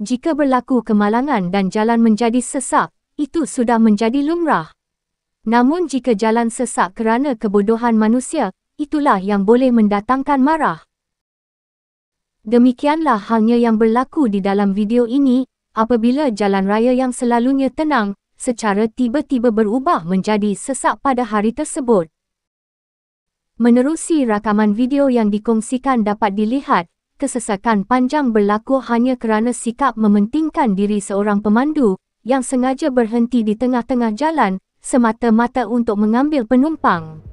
Jika berlaku kemalangan dan jalan menjadi sesak, itu sudah menjadi lumrah. Namun jika jalan sesak kerana kebodohan manusia, itulah yang boleh mendatangkan marah. Demikianlah halnya yang berlaku di dalam video ini, apabila jalan raya yang selalunya tenang, secara tiba-tiba berubah menjadi sesak pada hari tersebut. Menerusi rakaman video yang dikongsikan dapat dilihat, kesesakan panjang berlaku hanya kerana sikap mementingkan diri seorang pemandu yang sengaja berhenti di tengah-tengah jalan semata-mata untuk mengambil penumpang.